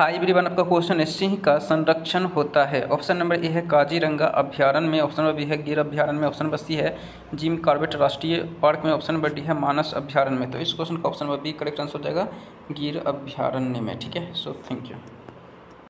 High every आपका question है सिंह का संरक्षण होता है। ऑप्शन नंबर ए है काजीरंगा अभ्यारण में। ऑप्शन नंबर बी है गिर अभ्यारण में। ऑप्शन नंबर सी है जिम कार्बेट राष्ट्रीय पार्क में। ऑप्शन नंबर डी है मानस अभ्यारण्य में। तो इस क्वेश्चन का option number B correct answer हो जाएगा गिर अभ्यारण्य में। ठीक है? So thank you